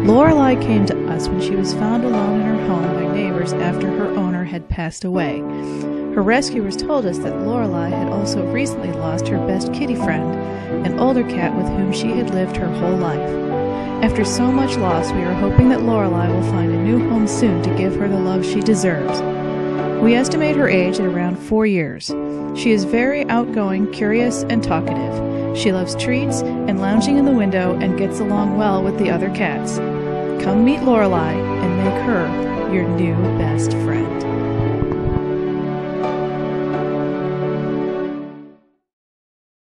Loreli came to us when she was found alone in her home by neighbors after her owner had passed away. Her rescuers told us that Loreli had also recently lost her best kitty friend, an older cat with whom she had lived her whole life. After so much loss, we are hoping that Loreli will find a new home soon to give her the love she deserves. We estimate her age at around four years. She is very outgoing, curious, and talkative. She loves treats and lounging in the window and gets along well with the other cats. Come meet Loreli and make her your new best friend.